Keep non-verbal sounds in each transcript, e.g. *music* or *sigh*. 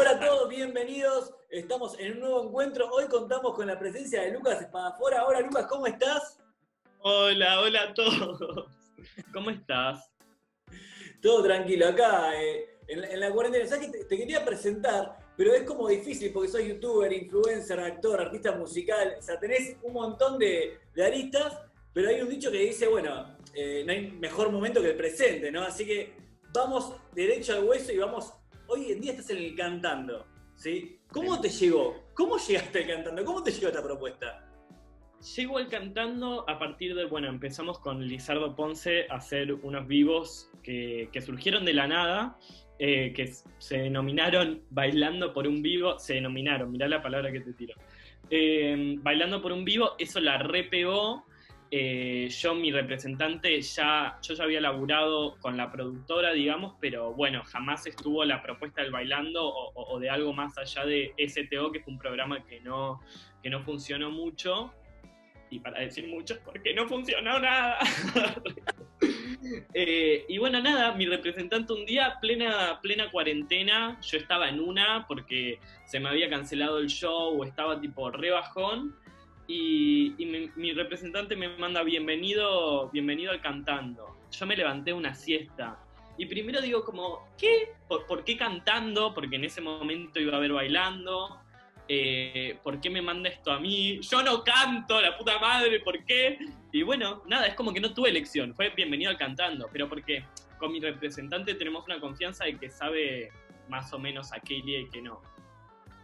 Hola a todos, bienvenidos. Estamos en un nuevo encuentro. Hoy contamos con la presencia de Lucas Espadafora. Hola Lucas, ¿cómo estás? Hola, hola a todos. ¿Cómo estás? Todo tranquilo. Acá eh, en, la cuarentena. ¿Sabes que te, quería presentar? Pero es como difícil porque soy youtuber, influencer, actor, artista musical. O sea, tenés un montón de, aristas, pero hay un dicho que dice, bueno, eh, no hay mejor momento que el presente, ¿no? Así que vamos derecho al hueso y vamos hoy en día estás en el cantando, ¿sí? ¿Cómo te llegó? ¿Cómo llegaste al cantando? ¿Cómo te llegó esta propuesta? Llego al cantando a partir de, bueno, empezamos con Lizardo Ponce a hacer unos vivos que, surgieron de la nada, eh, que se denominaron Bailando por un Vivo, se denominaron, mirá la palabra que te tiro. Eh, Bailando por un Vivo, eso la repegó eh, yo, mi representante, ya, yo ya había laburado con la productora, digamos, pero bueno, jamás estuvo la propuesta del bailando o, de algo más allá de STO, que fue un programa que no, que no funcionó mucho. Y para decir mucho, porque no funcionó nada. *laughs* Eh, y bueno, nada, mi representante un día, plena, plena cuarentena, yo estaba en una porque se me había cancelado el show o estaba tipo rebajón y, mi, representante me manda bienvenido, bienvenido al cantando. Yo me levanté una siesta. Y primero digo como, ¿qué? ¿Por, qué cantando? Porque en ese momento iba a ver bailando. Eh, ¿Por qué me manda esto a mí? Yo no canto, la puta madre, ¿por qué? Y bueno, nada, es como que no tuve elección, fue bienvenido al cantando, pero porque con mi representante tenemos una confianza de que sabe más o menos a qué y qué no.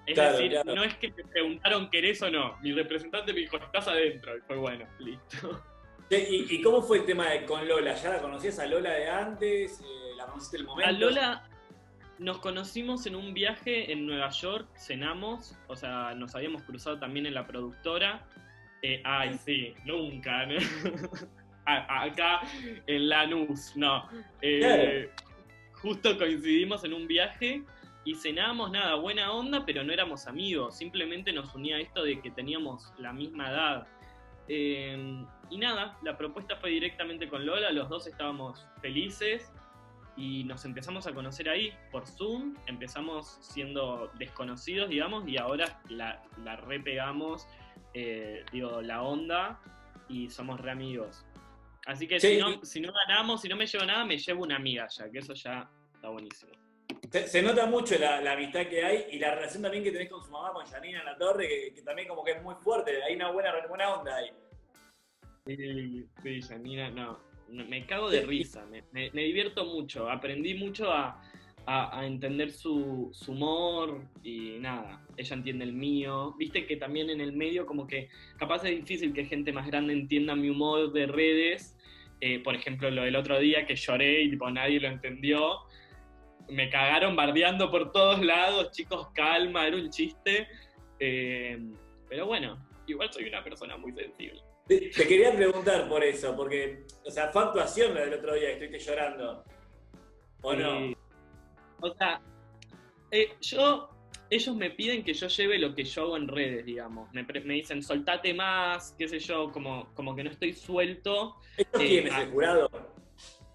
Es decir, no es que te preguntaron querés o no. Mi representante me dijo, estás adentro. Y fue bueno, *laughs* listo. ¿Y, cómo fue el tema con Lola? ¿Ya la conocías a Lola de antes? Eh, ¿La conociste el momento? A Lola nos conocimos en un viaje en Nueva York, cenamos, o sea, nos habíamos cruzado también en la productora. Eh, ay, sí, nunca, ¿no? *laughs* Acá en Lanús, no. Eh, justo coincidimos en un viaje y cenábamos, nada, buena onda, pero no éramos amigos, simplemente nos unía esto de que teníamos la misma edad. Eh, y nada, la propuesta fue directamente con Lola, los dos estábamos felices y nos empezamos a conocer ahí por Zoom, empezamos siendo desconocidos, digamos, y ahora la, la repegamos, eh, digo, la onda y somos re amigos. Así que si, no, si no ganamos, si no me llevo nada, me llevo una amiga ya, que eso ya está buenísimo. Se, nota mucho la, amistad que hay y la relación también que tenés con su mamá, con Janina la torre, que, también como que es muy fuerte, hay una buena, buena onda ahí. Sí, sí, Janina, no, me cago de risa, me, divierto mucho, aprendí mucho a, entender su, humor y nada, ella entiende el mío. Viste que también en el medio como que capaz es difícil que gente más grande entienda mi humor de redes. Eh, por ejemplo, lo del otro día que lloré y tipo nadie lo entendió me cagaron bardeando por todos lados, chicos, calma, era un chiste. Eh, pero bueno, igual soy una persona muy sensible. Te, quería preguntar por eso, porque, o sea, fue actuación la del otro día, estuviste llorando. ¿O no? O sea, eh, yo, ellos me piden que yo lleve lo que yo hago en redes, digamos. Me, me dicen, soltate más, qué sé yo, como, como que no estoy suelto. ¿Esto quién es el jurado?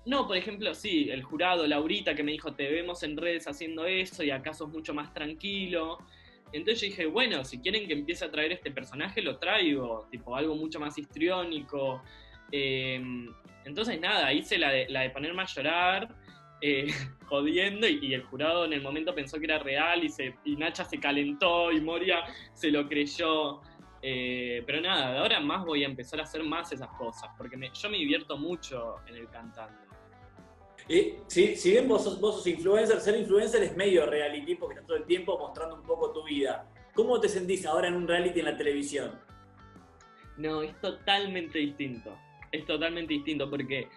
No, por ejemplo, sí, el jurado, Laurita, que me dijo, te vemos en redes haciendo eso y acaso es mucho más tranquilo. Entonces yo dije, bueno, si quieren que empiece a traer este personaje, lo traigo, tipo algo mucho más histriónico. Em, entonces nada, hice la de, la de ponerme a llorar, eh, *laughs* jodiendo, y, el jurado en el momento pensó que era real y, se, y Nacha se calentó y Moria se lo creyó. Eh, pero nada, ahora más voy a empezar a hacer más esas cosas, porque yo me divierto mucho en el cantando. Y si, bien vos sos, influencer, ser influencer es medio reality porque estás todo el tiempo mostrando un poco tu vida. ¿Cómo te sentís ahora en un reality en la televisión? No, es totalmente distinto. Es totalmente distinto porque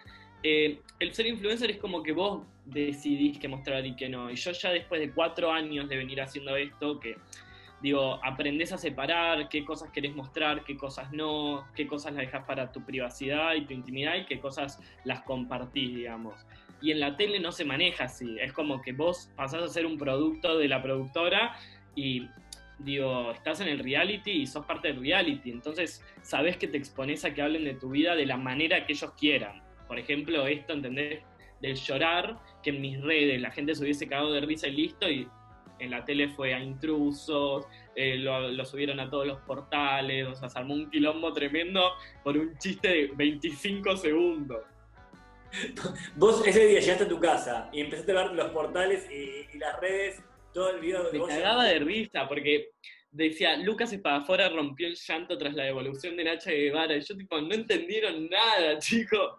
eh, el ser influencer es como que vos decidís qué mostrar y qué no. Y yo ya después de cuatro años de venir haciendo esto, que digo, aprendés a separar qué cosas querés mostrar, qué cosas no, qué cosas las dejas para tu privacidad y tu intimidad y qué cosas las compartís, digamos. Y en la tele no se maneja así, es como que vos pasás a ser un producto de la productora y digo, estás en el reality y sos parte del reality, entonces sabés que te expones a que hablen de tu vida de la manera que ellos quieran. Por ejemplo, esto, ¿entendés? Del llorar, que en mis redes la gente se hubiese cagado de risa y listo, y en la tele fue a intrusos, eh, lo, subieron a todos los portales, o sea, se armó un quilombo tremendo por un chiste de 25 segundos. *laughs* Vos ese día llegaste a tu casa y empezaste a ver los portales y, las redes, todo el video de Me cagaba de risa porque decía, Lucas Espadafora rompió el llanto tras la devolución de Nacha Guevara. Y yo tipo, no entendieron nada, *laughs* chicos.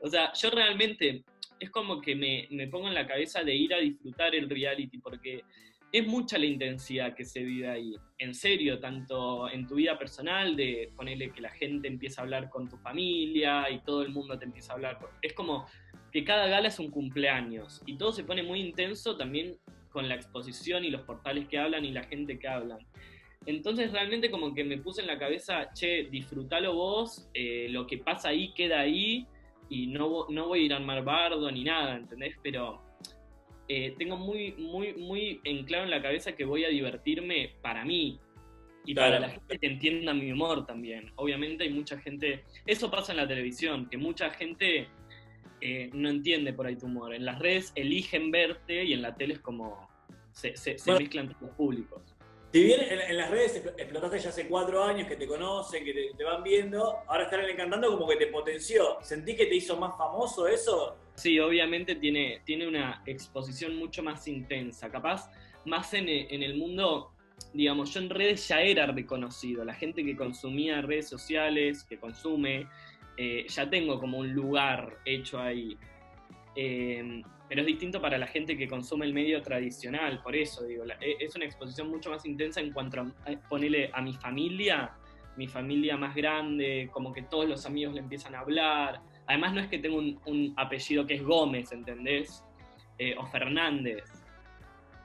O sea, yo realmente es como que me, me pongo en la cabeza de ir a disfrutar el reality porque es mucha la intensidad que se vive ahí. En serio, tanto en tu vida personal, de ponerle que la gente empieza a hablar con tu familia y todo el mundo te empieza a hablar. Es como que cada gala es un cumpleaños y todo se pone muy intenso también con la exposición y los portales que hablan y la gente que hablan. Entonces realmente como que me puse en la cabeza, che, disfrútalo vos, eh, lo que pasa ahí queda ahí y no, no voy a ir a armar bardo ni nada, ¿entendés? Pero eh, tengo muy, muy, muy en claro en la cabeza que voy a divertirme para mí y para la gente que entienda mi humor también. Obviamente hay mucha gente, eso pasa en la televisión, que mucha gente eh, no entiende por ahí tu humor. En las redes eligen verte y en la tele es como se, se, mezclan los públicos. Si bien en, las redes explotaste ya hace cuatro años que te conocen, que te, te van viendo, ahora estar en el cantando como que te potenció. ¿Sentí que te hizo más famoso eso? Sí, obviamente tiene, tiene una exposición mucho más intensa, capaz más en, el mundo, digamos, yo en redes ya era reconocido, la gente que consumía redes sociales, que consume, eh, ya tengo como un lugar hecho ahí. Em, pero es distinto para la gente que consume el medio tradicional, por eso digo, e, es una exposición mucho más intensa en cuanto a ponerle a mi familia, mi familia más grande, como que todos los amigos le empiezan a hablar, Además no es que tengo un, apellido que es Gómez, ¿entendés? Eh, o Fernández.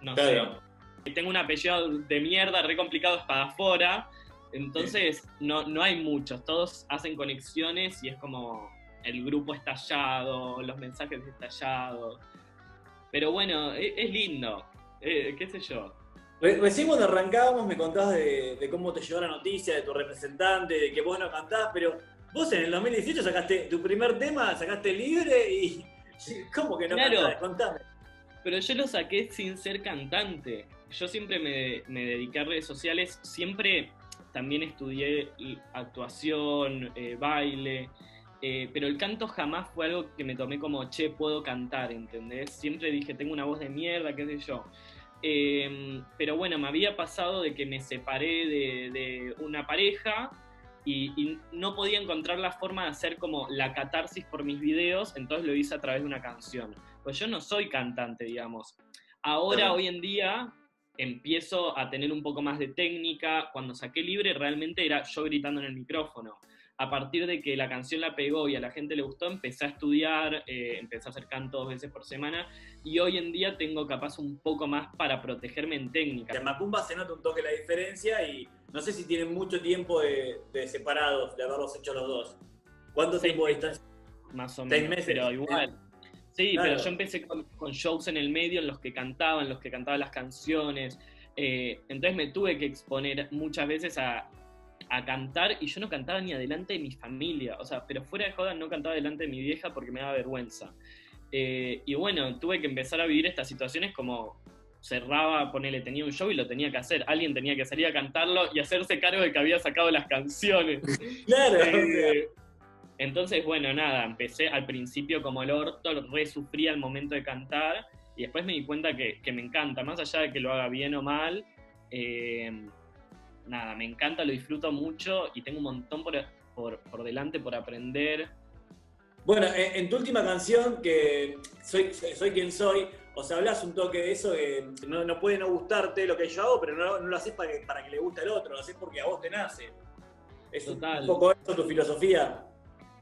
No sé. Tengo un apellido de mierda, re complicado, espadafora. Entonces no, no hay muchos. Todos hacen conexiones y es como el grupo estallado, los mensajes estallados. Pero bueno, e, es, lindo. Eh, ¿Qué sé yo? Recién cuando arrancábamos me contabas de, de, cómo te llegó la noticia, de tu representante, de que vos no cantás, pero Vos en el 2018 sacaste tu primer tema, sacaste libre y. ¿Cómo que no claro, Contame. Pero yo lo saqué sin ser cantante. Yo siempre me, dediqué a redes sociales, siempre también estudié actuación, eh, baile, eh, pero el canto jamás fue algo que me tomé como, che, puedo cantar, ¿entendés? Siempre dije, tengo una voz de mierda, qué sé yo. Em, pero bueno, me había pasado de que me separé de, de una pareja y, no podía encontrar la forma de hacer como la catarsis por mis videos, entonces lo hice a través de una canción. Pues yo no soy cantante, digamos. Ahora, hoy en día, empiezo a tener un poco más de técnica. Cuando saqué libre, realmente era yo gritando en el micrófono a partir de que la canción la pegó y a la gente le gustó, empecé a estudiar, eh, empecé a hacer canto dos veces por semana y hoy en día tengo capaz un poco más para protegerme en técnica. En Macumba se nota un toque la diferencia y no sé si tienen mucho tiempo de, separados, de haberlos hecho los dos. ¿Cuánto tiempo estás? Más o menos. Seis meses. Pero igual. Sí, pero yo empecé con, shows en el medio en los que cantaban, en los que cantaban las canciones. Eh, entonces me tuve que exponer muchas veces a, a cantar y yo no cantaba ni adelante de mi familia, o sea, pero fuera de joda no cantaba delante de mi vieja porque me daba vergüenza. Eh, y bueno, tuve que empezar a vivir estas situaciones como cerraba, ponele, tenía un show y lo tenía que hacer. Alguien tenía que salir a cantarlo y hacerse cargo de que había sacado las canciones. *laughs* Claro. Eh, entonces, bueno, nada, empecé al principio como el orto, re sufría al momento de cantar y después me di cuenta que, me encanta, más allá de que lo haga bien o mal. Eh, nada, me encanta, lo disfruto mucho y tengo un montón por, por, delante por aprender. Bueno, en, tu última canción, que soy, soy quien soy, o sea, hablas un toque de eso, que no, puede no gustarte lo que yo hago, pero no, lo haces para que, para que le guste al otro, lo haces porque a vos te nace. Es total. un poco eso tu filosofía.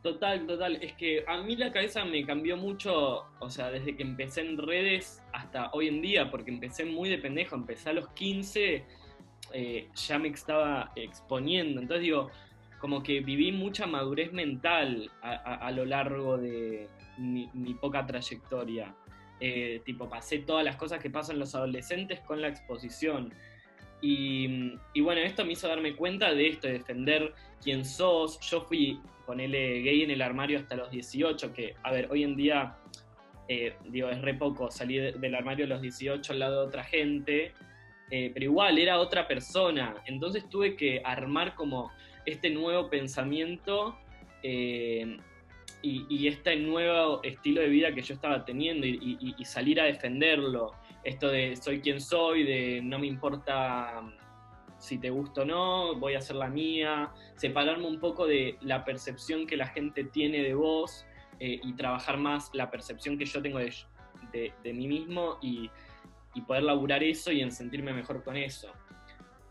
Total, total. Es que a mí la cabeza me cambió mucho, o sea, desde que empecé en redes hasta hoy en día, porque empecé muy de pendejo, empecé a los 15 eh, ya me estaba exponiendo. Entonces digo, como que viví mucha madurez mental a, lo largo de mi, poca trayectoria. Eh, tipo, pasé todas las cosas que pasan los adolescentes con la exposición. Y, bueno, esto me hizo darme cuenta de esto, de defender quién sos. Yo fui, ponele gay en el armario hasta los 18, que, a ver, hoy en día, eh, digo, es re poco salir del armario a los 18 al lado de otra gente, eh, pero igual era otra persona. Entonces tuve que armar como este nuevo pensamiento eh, y, este nuevo estilo de vida que yo estaba teniendo y, salir a defenderlo. Esto de soy quien soy, de no me importa si te gusta o no, voy a hacer la mía, separarme un poco de la percepción que la gente tiene de vos eh, y trabajar más la percepción que yo tengo de, de, mí mismo y, y, poder laburar eso y en sentirme mejor con eso.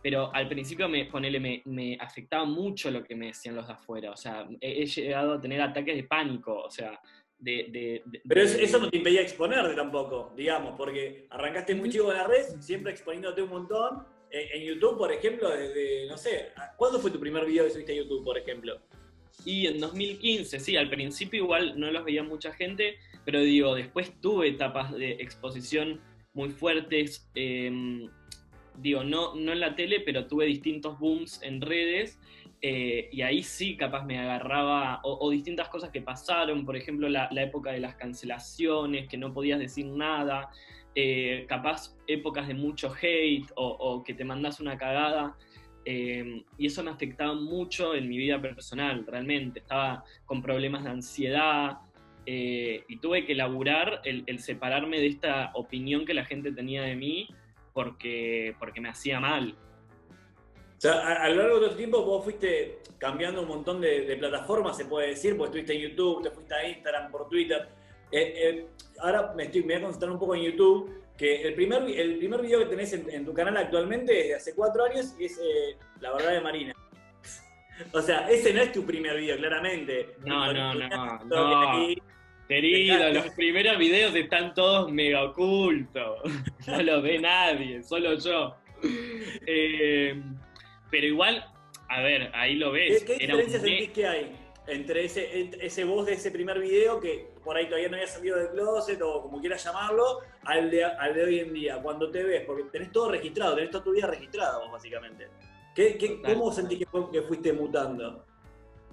Pero al principio me, ponele, me, me, afectaba mucho lo que me decían los de afuera, o sea, he, llegado a tener ataques de pánico, o sea, de, Pero eso no te impedía exponerte tampoco, digamos, porque arrancaste muy chico en la red, siempre exponiéndote un montón. En, YouTube, por ejemplo, desde, no sé, ¿cuándo fue tu primer video que subiste a YouTube, por ejemplo? Y en 2015, sí, al principio igual no los veía mucha gente, pero digo, después tuve etapas de exposición muy fuertes, em, digo, no, no en la tele, pero tuve distintos booms en redes, eh, y ahí sí capaz me agarraba, o, distintas cosas que pasaron, por ejemplo, la, época de las cancelaciones, que no podías decir nada, eh, capaz épocas de mucho hate, o, o que te mandas una cagada, Em, y eso me afectaba mucho en mi vida personal, realmente. Estaba con problemas de ansiedad eh, y tuve que laburar el, separarme de esta opinión que la gente tenía de mí porque, porque me hacía mal. O sea, a, lo largo de todo tiempo vos fuiste cambiando un montón de, plataformas, se puede decir, porque estuviste en YouTube, te fuiste a Instagram, por Twitter. Eh, eh, ahora me, estoy, me voy a concentrar un poco en YouTube que el primer, el primer video que tenés en, tu canal actualmente es de hace cuatro años y es La verdad de Marina. *laughs* o sea, ese no es tu primer video, claramente. No, no, no, no. Querido, los primeros videos están todos mega ocultos. *laughs* No lo ve nadie, solo yo. Eh, pero igual, a ver, ahí lo ves. ¿Qué, diferencia sentís que hay entre ese, ese voz de ese primer video que por ahí todavía no había salido del closet o como quieras llamarlo, al de, al de hoy en día, cuando te ves, porque tenés todo registrado, tenés toda tu vida registrada vos básicamente. ¿Qué, qué, ¿Cómo sentís que, que, fuiste mutando?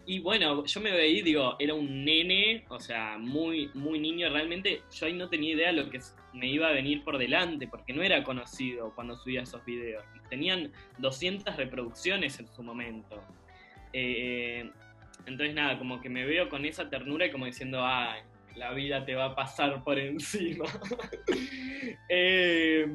Y bueno, yo me veí, digo, era un nene, o sea, muy, muy niño, realmente yo ahí no tenía idea de lo que me iba a venir por delante, porque no era conocido cuando subía esos videos. Tenían 200 reproducciones en su momento. Eh, entonces nada, como que me veo con esa ternura y como diciendo, ay, la vida te va a pasar por encima. *laughs* Eh,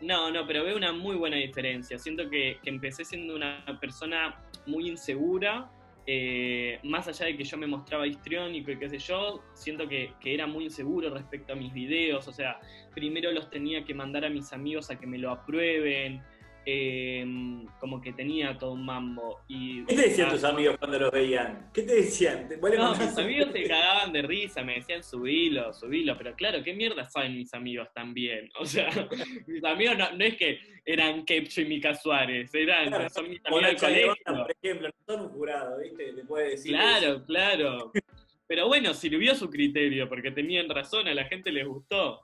no, no, pero veo una muy buena diferencia. Siento que, empecé siendo una persona muy insegura, eh, más allá de que yo me mostraba histriónico y qué sé yo, siento que, que, era muy inseguro respecto a mis videos, o sea, primero los tenía que mandar a mis amigos a que me lo aprueben, Em, como que tenía todo un mambo. Y, ¿Qué te decían tus amigos cuando los veían? ¿Qué te decían? No, mis amigos te *laughs* cagaban de risa, me decían subilo, subilo, pero claro, ¿qué mierda saben mis amigos también? *laughs* O sea, mis amigos no, es que eran Kepcho y Mica Suárez, eran, son mis amigos del colegio. por ejemplo, no son un jurado, ¿viste? Te puede decir Claro, claro. Pero bueno, sirvió su criterio, porque tenían razón, a la gente les gustó.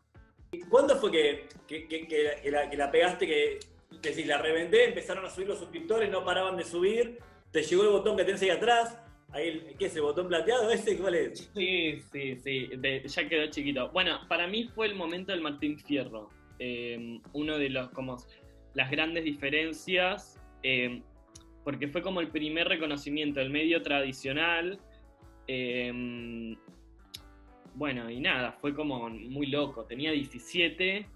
¿Cuándo fue que, que, que, la, que la pegaste que que la reventé, empezaron a subir los suscriptores, no paraban de subir, te llegó el botón que tenés ahí atrás, ahí, ¿qué es el botón plateado ese? ¿Cuál es? Sí, sí, sí, ya quedó chiquito. Bueno, para mí fue el momento del Martín Fierro, eh, uno de los, como, las grandes diferencias, eh, porque fue como el primer reconocimiento del medio tradicional, eh, bueno, y nada, fue como muy loco, tenía 17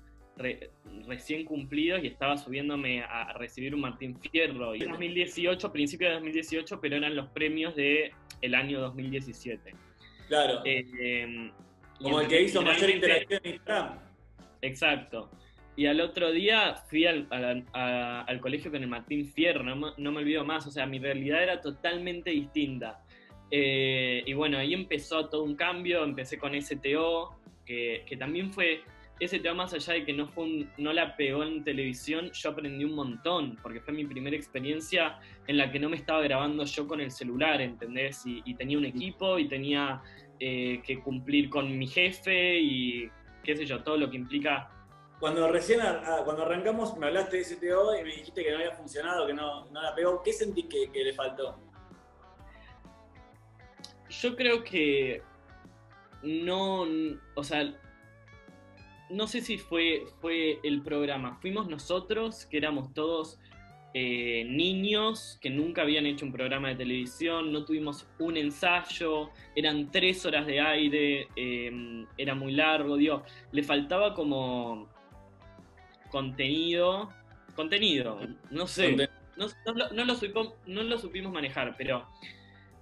recién cumplidos y estaba subiéndome a recibir un Martín Fierro. Y en 2018, principio de 2018, pero eran los premios del el año 2017. Claro. Eh, Como el que hizo mayor interacción en Instagram. Exacto. Y al otro día fui al, al, colegio con el Martín Fierro, no, no, me olvido más, o sea, mi realidad era totalmente distinta. Eh, y bueno, ahí empezó todo un cambio, empecé con STO, que, que también fue ese tema, más allá de que no, fue no la pegó en televisión, yo aprendí un montón, porque fue mi primera experiencia en la que no me estaba grabando yo con el celular, ¿entendés? Y, tenía un equipo y tenía eh, que cumplir con mi jefe y qué sé yo, todo lo que implica. Cuando recién, cuando arrancamos, me hablaste de STO y me dijiste que no había funcionado, que no, no la pegó. ¿Qué sentí que, que le faltó? Yo creo que no, o sea, no sé si fue, fue el programa, fuimos nosotros, que éramos todos eh, niños que nunca habían hecho un programa de televisión, no tuvimos un ensayo, eran tres horas de aire, eh, era muy largo, digo, le faltaba como contenido, contenido, no sé, no, no, lo supimos, no lo supimos manejar, pero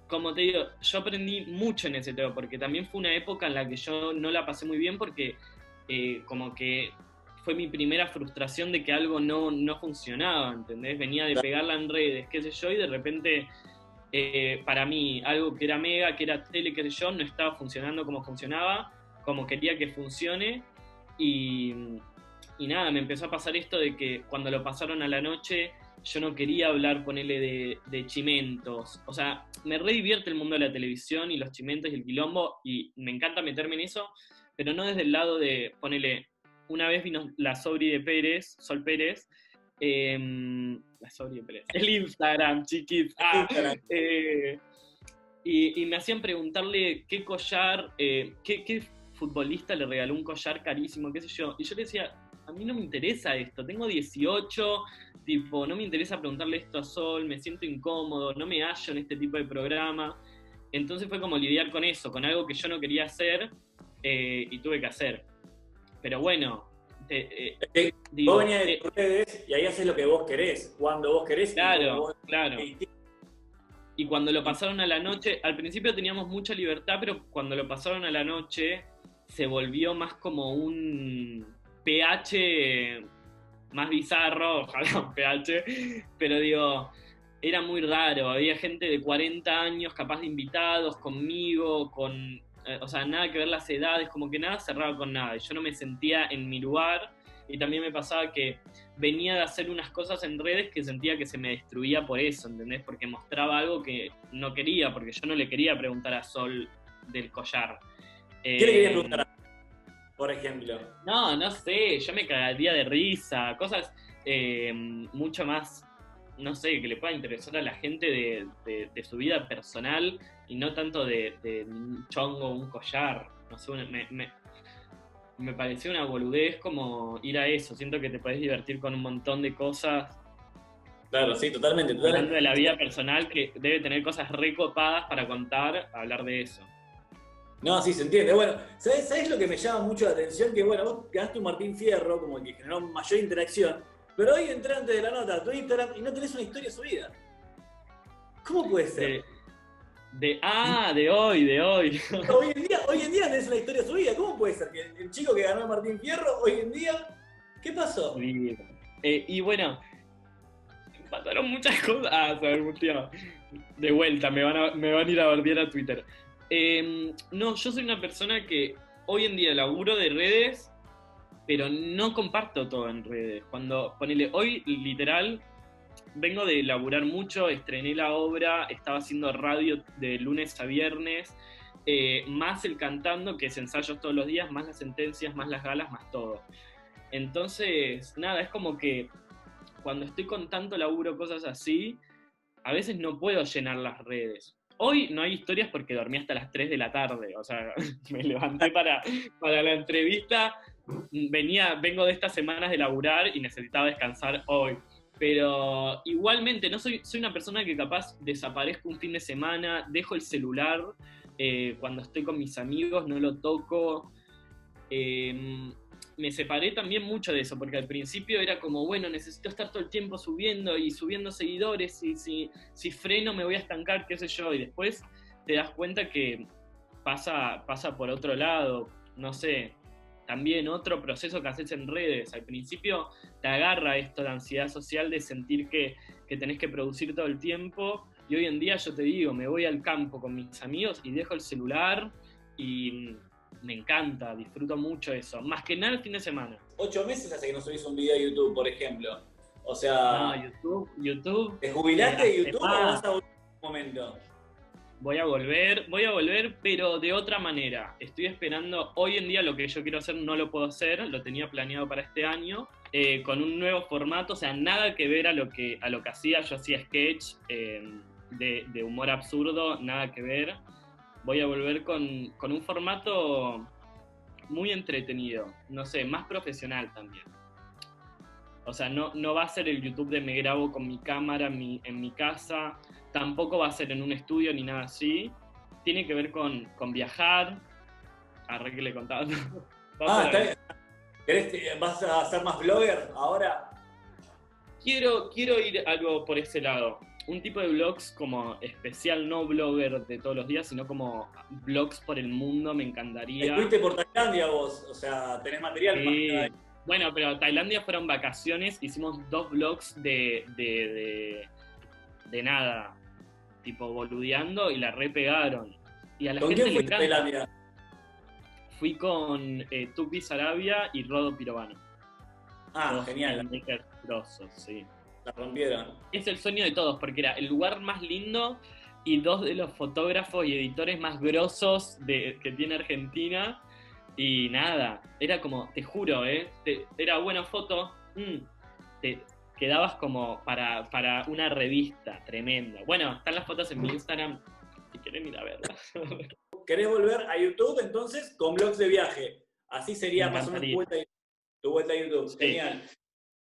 como te digo, yo aprendí mucho en ese tema, porque también fue una época en la que yo no la pasé muy bien porque eh, como que fue mi primera frustración de que algo no, no funcionaba, ¿entendés? Venía de pegarla en redes, qué sé yo, y de repente eh, para mí algo que era mega, que era tele, qué sé yo, no estaba funcionando como funcionaba, como quería que funcione, y, y nada, me empezó a pasar esto de que cuando lo pasaron a la noche yo no quería hablar, ponele, de, de, chimentos. O sea, me re divierte el mundo de la televisión y los chimentos y el quilombo, y me encanta meterme en eso, pero no desde el lado de, ponele, una vez vino la Sobri de Pérez, Sol Pérez, em, la Sobri de Pérez, el Instagram, chiquis, ah, eh, y, me hacían preguntarle qué collar, eh, qué, qué futbolista le regaló un collar carísimo, qué sé yo, y yo le decía, a mí no me interesa esto, tengo 18, tipo, no me interesa preguntarle esto a Sol, me siento incómodo, no me hallo en este tipo de programa. Entonces fue como lidiar con eso, con algo que yo no quería hacer eh, y tuve que hacer. Pero bueno, eh, vos venías de redes y ahí haces lo que vos querés, cuando vos querés. Claro, claro. Y cuando lo pasaron a la noche, al principio teníamos mucha libertad, pero cuando lo pasaron a la noche se volvió más como un pH más bizarro, *laughs* ojalá un pH, pero digo, era muy raro, había gente de 40 años capaz de invitados conmigo, con eh, o sea, nada que ver las edades, como que nada cerraba con nada. Yo no me sentía en mi lugar. Y también me pasaba que venía de hacer unas cosas en redes que sentía que se me destruía por eso, ¿entendés? Porque mostraba algo que no quería, porque yo no le quería preguntar a Sol del collar. ¿Qué le querías eh, preguntar a por ejemplo? No, no sé, yo me cagaría de risa, cosas eh, mucho más no sé, que le pueda interesar a la gente de, su vida personal y no tanto de, un chongo, un collar. No sé, me, me, pareció una boludez como ir a eso. Siento que te podés divertir con un montón de cosas. Claro, sí, totalmente. totalmente. Hablando de la vida personal que debe tener cosas recopadas para contar, hablar de eso. No, sí, se entiende. Bueno, ¿sabes, ¿sabes lo que me llama mucho la atención? Que bueno, vos ganaste un Martín Fierro, como que generó mayor interacción pero hoy entré antes de la nota a tu Instagram y no tenés una historia subida. ¿Cómo puede ser? De, ah, de hoy, de hoy. *laughs* Hoy en día, hoy en día tenés una historia subida. ¿Cómo puede ser que el chico que ganó a Martín Fierro, hoy en día, ¿qué pasó? Eh, y bueno, pasaron muchas *laughs* cosas. Ah, ver, tío. De vuelta, me van a, me van a ir a bardear a Twitter. Em, no, yo soy una persona que hoy en día laburo de redes pero no comparto todo en redes. Cuando, ponele, hoy literal, vengo de laburar mucho, estrené la obra, estaba haciendo radio de lunes a viernes, eh, más el cantando, que es ensayos todos los días, más las sentencias, más las galas, más todo. Entonces, nada, es como que cuando estoy con tanto laburo, cosas así, a veces no puedo llenar las redes. Hoy no hay historias porque dormí hasta las 3 de la tarde, o sea, *laughs* me levanté para, para la entrevista venía, vengo de estas semanas de laburar y necesitaba descansar hoy. Pero igualmente, no soy, soy una persona que capaz desaparezco un fin de semana, dejo el celular, eh, cuando estoy con mis amigos no lo toco. Em, me separé también mucho de eso, porque al principio era como, bueno, necesito estar todo el tiempo subiendo y subiendo seguidores, y si, si freno me voy a estancar, qué sé yo, y después te das cuenta que pasa, pasa por otro lado, no sé, también otro proceso que haces en redes. Al principio te agarra esto de ansiedad social de sentir que, que, tenés que producir todo el tiempo. Y hoy en día yo te digo, me voy al campo con mis amigos y dejo el celular y me encanta, disfruto mucho eso. Más que nada el fin de semana. Ocho meses hace que no subís un video a YouTube, por ejemplo. O sea... No, YouTube, YouTube... ¿Te jubilaste de YouTube o vas a un momento? Voy a volver, voy a volver, pero de otra manera. Estoy esperando, hoy en día lo que yo quiero hacer no lo puedo hacer, lo tenía planeado para este año, eh, con un nuevo formato, o sea, nada que ver a lo que, a lo que hacía, yo hacía sketch eh, de, humor absurdo, nada que ver. Voy a volver con, un formato muy entretenido, no sé, más profesional también. O sea, no, no va a ser el YouTube de me grabo con mi cámara mi, en mi casa, tampoco va a ser en un estudio ni nada así. Tiene que ver con, con viajar. Arre que le contaba. *laughs* ah, está bien. ¿Querés, ¿Vas a ser más blogger ahora? Quiero, quiero ir algo por ese lado. Un tipo de blogs como especial, no blogger de todos los días, sino como blogs por el mundo, me encantaría. Estuviste por Tailandia vos, o sea, tenés material sí. Bueno, pero Tailandia fueron vacaciones, hicimos dos blogs de, de, de, de nada, tipo boludeando y la repegaron. Y a la ¿Con gente quién le fuiste a encanta. Fui con eh, Tupi Sarabia y Rodo Pirovano. Ah, Dos genial, grosos, sí. la rompieron. Es el sueño de todos, porque era el lugar más lindo y dos de los fotógrafos y editores más grosos de, que tiene Argentina. Y nada, era como, te juro, ¿eh? Te- era buena foto, mm, te quedabas como para, para una revista tremenda. Bueno, están las fotos en mi Instagram, si quieren ir a verlas. *laughs* ¿Querés volver a YouTube entonces con blogs de viaje? Así sería más o menos tu vuelta, a- tu vuelta a YouTube. Sí. Genial.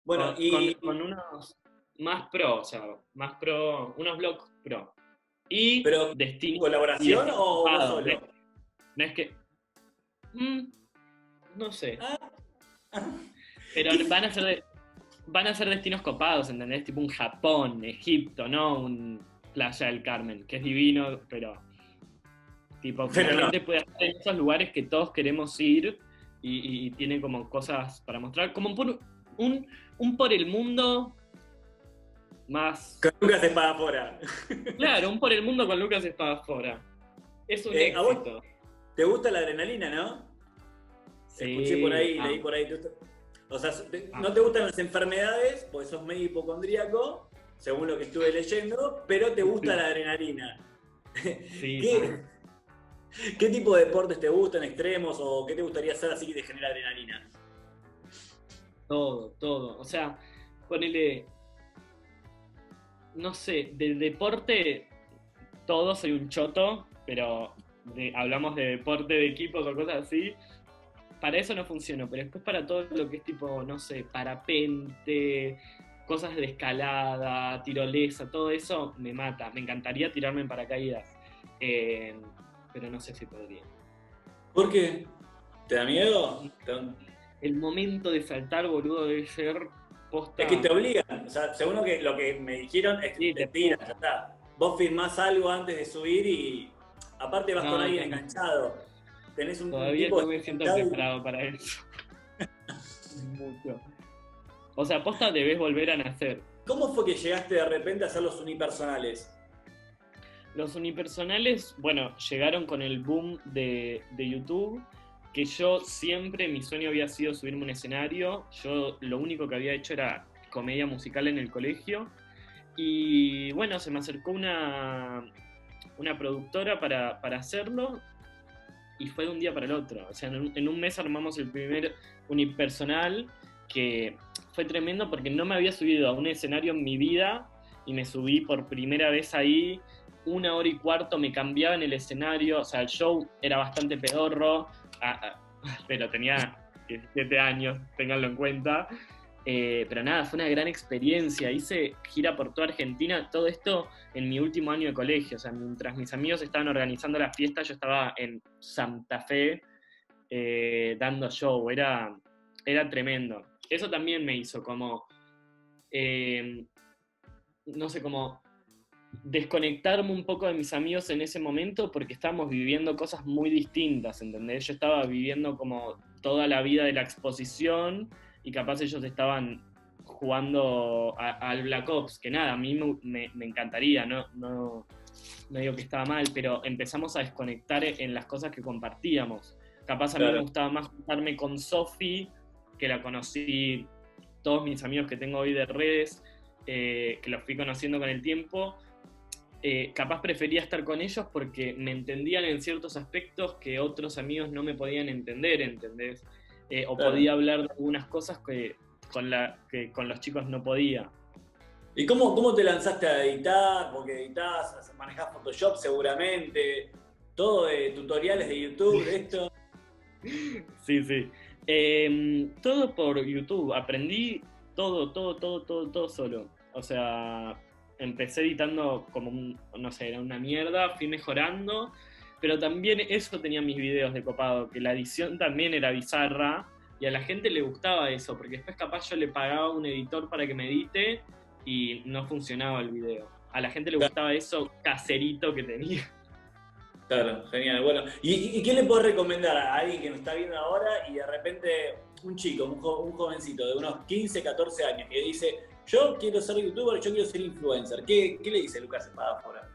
Bueno, con, y con- con unos más pro, o sea, más pro, unos blogs pro. Y Pero, destino. ¿colaboración y o vos ocupado, solo? No, no es que. Mm, no sé. Ah, ah. Pero van a ser de- van a ser destinos copados, ¿entendés? Tipo un Japón, Egipto, no un Playa del Carmen, que es divino, pero. Tipo, la no. puede estar en esos lugares que todos queremos ir y, y- tiene como cosas para mostrar. Como por un, un por el mundo más. Con Lucas Espadafora. *laughs* Claro, un por el mundo con Lucas Espadafora. Es un Eh, ¿a vos? éxito. ¿Te gusta la adrenalina, no? Sí. Escuché por ahí, Ah, leí por ahí. O sea, Ah. no te gustan las enfermedades, porque sos medio hipocondríaco, según lo que estuve leyendo, pero te gusta la adrenalina. sí, *laughs* ¿Qué, qué tipo de deportes te gustan, extremos, o qué te gustaría hacer así que te genera adrenalina? Todo, todo. O sea, ponele. No sé, del deporte, todo soy un choto, pero de- hablamos de deporte de equipos o cosas así. Para eso no funciono, pero después para todo lo que es tipo, no sé, parapente, cosas de escalada, tirolesa, todo eso me mata. Me encantaría tirarme en paracaídas, eh, pero no sé si podría. ¿Por qué? ¿Te da miedo? El momento de saltar, boludo, debe ser posta. Es que te obligan. O sea, según lo que, lo que me dijeron, es que Sí, te te tiran, ya está. Vos firmás algo antes de subir y aparte vas No, con alguien enganchado. Tenés un, Todavía tipo no me siento y- preparado para eso. *laughs* Mucho. O sea, posta debes volver a nacer. ¿Cómo fue que llegaste de repente a hacer los unipersonales? Los unipersonales, bueno, llegaron con el boom de, de YouTube, que yo siempre, mi sueño había sido subirme a un escenario. Yo lo único que había hecho era comedia musical en el colegio. Y bueno, se me acercó una, una productora para, para hacerlo y fue de un día para el otro. O sea, en un, en un mes armamos el primer unipersonal que fue tremendo porque no me había subido a un escenario en mi vida y me subí por primera vez ahí. Una hora y cuarto me cambiaba en el escenario, o sea, el show era bastante pedorro, ah, ah, *laughs* pero tenía 17 años, ténganlo en cuenta. Eh, pero nada, fue una gran experiencia. Hice gira por toda Argentina, todo esto en mi último año de colegio. O sea, mientras mis amigos estaban organizando la fiesta, yo estaba en Santa Fe eh, dando show. Era, era tremendo. Eso también me hizo como, eh, no sé, como desconectarme un poco de mis amigos en ese momento porque estábamos viviendo cosas muy distintas, ¿entendés? Yo estaba viviendo como toda la vida de la exposición y capaz ellos estaban jugando al Black Ops, que nada, a mí me, me- me encantaría, no, no, no digo que estaba mal, pero empezamos a desconectar en las cosas que compartíamos. Capaz a mí me gustaba más juntarme con Sofi, que la conocí todos mis amigos que tengo hoy de redes, eh, que los fui conociendo con el tiempo. Eh, capaz prefería estar con ellos porque me entendían en ciertos aspectos que otros amigos no me podían entender, ¿entendés? Eh, o Claro. podía hablar de algunas cosas que con, la, que con los chicos no podía. ¿Y cómo, cómo te lanzaste a editar? Porque editas, manejás Photoshop seguramente, todo de tutoriales de YouTube, *laughs* esto. Sí, sí. Em, todo por YouTube. Aprendí todo, todo, todo, todo, todo solo. O sea, empecé editando como, un, no sé, era una mierda, fui mejorando, pero también eso tenía mis videos de copado, que la edición también era bizarra y a la gente le gustaba eso, porque después capaz yo le pagaba a un editor para que me edite y no funcionaba el video. A la gente le gustaba eso caserito que tenía. Claro, genial. Bueno, ¿y, qué le puedo recomendar a alguien que nos está viendo ahora y de repente un chico, un, jovencito de unos 15, 14 años que dice, yo quiero ser youtuber, yo quiero ser influencer? ¿Qué, le dice Lucas Espadafora?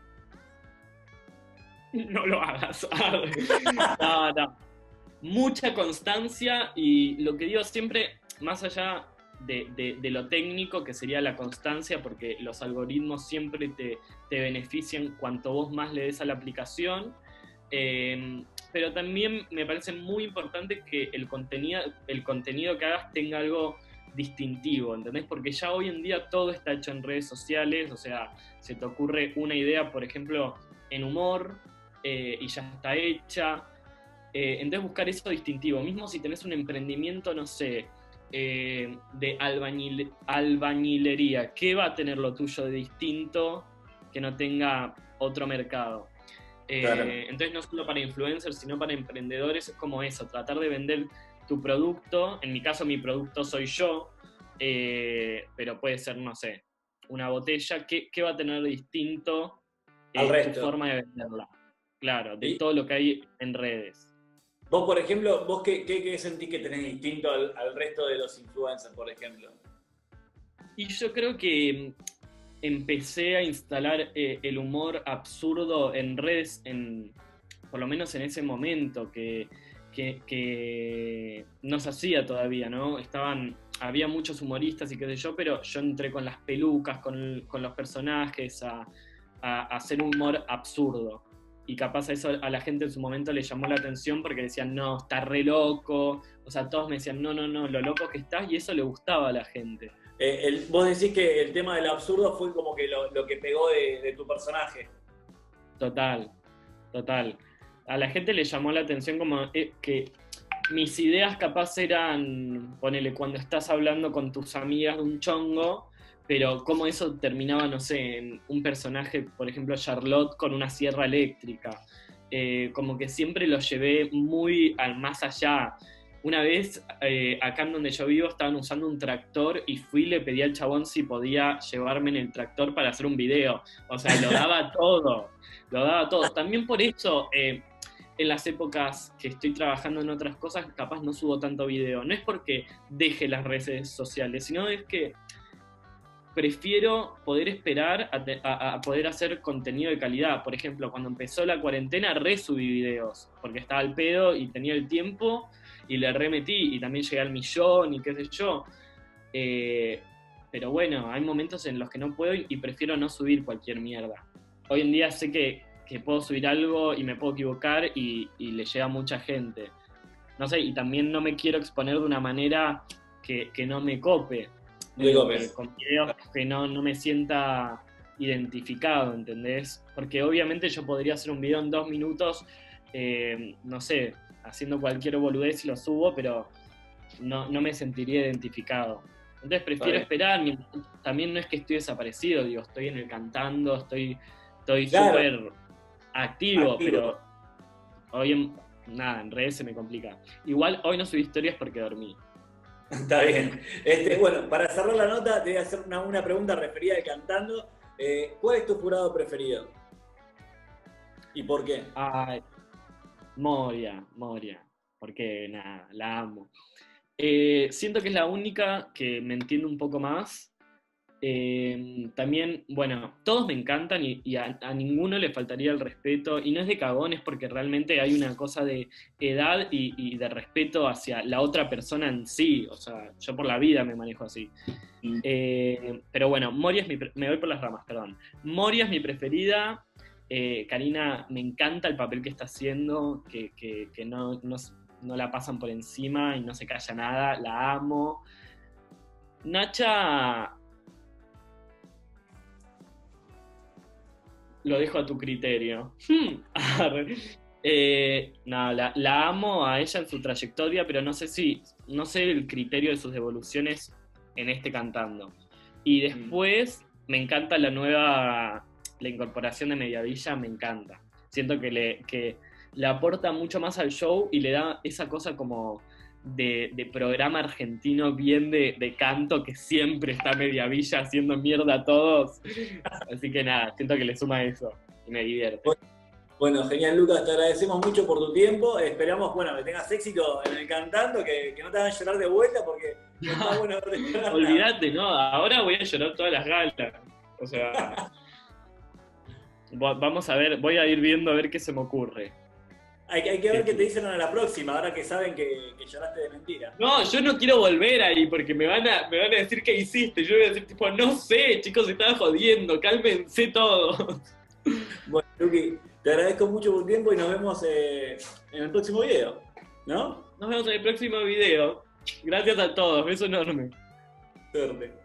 *laughs* No lo hagas. no, no. Mucha constancia y lo que digo siempre, más allá de, lo técnico, que sería la constancia, porque los algoritmos siempre te, benefician cuanto vos más le des a la aplicación. Em, pero también me parece muy importante que el contenido, el contenido que hagas tenga algo distintivo, ¿entendés? Porque ya hoy en día todo está hecho en redes sociales, o sea, se te ocurre una idea, por ejemplo, en humor, eh, y ya está hecha. Eh, entonces buscar eso distintivo, mismo si tenés un emprendimiento, no sé, eh, de albañilería, ¿qué va a tener lo tuyo de distinto que no tenga otro mercado? Entonces no solo para influencers, sino para emprendedores es como eso, tratar de vender tu producto, en mi caso mi producto soy yo, pero puede ser, no sé, una botella, ¿qué, va a tener de distinto en tu forma de venderla? Claro, de todo lo que hay en redes. Vos, por ejemplo, ¿vos qué, qué, sentís que tenés distinto al, resto de los influencers, por ejemplo? Y yo creo que mm, empecé a instalar eh, el humor absurdo en redes, en, por lo menos en ese momento, que, que, no se hacía todavía, ¿no? Estaban, había muchos humoristas y qué sé yo, pero yo entré con las pelucas, con, los personajes, a, a hacer humor absurdo y capaz a eso a la gente en su momento le llamó la atención porque decían, no, está re loco, o sea, todos me decían, no, no, no, lo loco que estás, y eso le gustaba a la gente. Eh, vos decís que el tema del absurdo fue como que lo, que pegó de, tu personaje. Total, total. A la gente le llamó la atención como eh, que mis ideas capaz eran, ponele, cuando estás hablando con tus amigas de un chongo, pero cómo eso terminaba, no sé, en un personaje, por ejemplo, Charlotte con una sierra eléctrica. Eh, como que siempre lo llevé muy al más allá. Una vez, eh, acá en donde yo vivo, estaban usando un tractor y fui y le pedí al chabón si podía llevarme en el tractor para hacer un video. O sea, lo daba *laughs* todo, lo daba todo. También por eso, eh, en las épocas que estoy trabajando en otras cosas, capaz no subo tanto video. No es porque deje las redes sociales, sino es que prefiero poder esperar a, poder hacer contenido de calidad. Por ejemplo, cuando empezó la cuarentena, resubí videos, porque estaba al pedo y tenía el tiempo y le remetí y también llegué al millón y qué sé yo. Eh, pero bueno, hay momentos en los que no puedo y prefiero no subir cualquier mierda. Hoy en día sé que, puedo subir algo y me puedo equivocar y, le llega a mucha gente. No sé, y también no me quiero exponer de una manera que, que no me cope con videos que no, no me sienta identificado, ¿entendés? Porque obviamente yo podría hacer un video en dos minutos, eh, no sé, haciendo cualquier boludez y lo subo, pero no, me sentiría identificado. Entonces prefiero esperar, también no es que estoy desaparecido, digo, estoy en el cantando, estoy estoy súper activo, pero hoy en, nada, en redes se me complica. Igual hoy no subí historias porque dormí. *laughs* Está bien. Este, bueno, para cerrar la nota, te voy a hacer una, pregunta referida al cantando. Eh, ¿Cuál es tu jurado preferido? ¿Y por qué? Ay, Moria, Moria. Porque nada, la amo. Eh, siento que es la única que me entiende un poco más Em, también, bueno, todos me encantan y, a, ninguno le faltaría el respeto, y no es de cagones porque realmente hay una cosa de edad y, de respeto hacia la otra persona en sí, o sea, yo por la vida me manejo así. Mm. Eh, pero bueno, Moria es mi, me voy por las ramas, perdón. Moria es mi preferida, eh, Karina me encanta el papel que está haciendo, que, no, no la pasan por encima y no se calla nada, la amo. Nacha lo dejo a tu criterio. Hmm, *laughs* Eh, no, la, la amo a ella en su trayectoria, pero no sé si, no sé el criterio de sus devoluciones en este cantando. Y después me encanta la nueva, la incorporación de Mediavilla, me encanta. Siento que le, que le aporta mucho más al show y le da esa cosa como de, de programa argentino bien de, de canto que siempre está Mediavilla haciendo mierda a todos. Así que nada, siento que le suma eso y me divierte. Bueno, genial, Lucas, te agradecemos mucho por tu tiempo. Esperamos, bueno, que tengas éxito en el cantando, que, que no te hagan llorar de vuelta porque no está *laughs* bueno. Olvídate, no, ahora voy a llorar todas las galas. O sea, *laughs* va- vamos a ver, voy a ir viendo a ver qué se me ocurre. Hay, hay que ver qué te dicen a la próxima, ahora que saben que, que lloraste de mentira. No, yo no quiero volver ahí porque me van a, me van a decir qué hiciste. Yo voy a decir, tipo, no sé, chicos, se estaba jodiendo, cálmense todos. *laughs* Bueno, Luqui, te agradezco mucho por tu tiempo y nos vemos eh, en el próximo video, ¿no? Nos vemos en el próximo video. Gracias a todos, beso enorme. Suerte.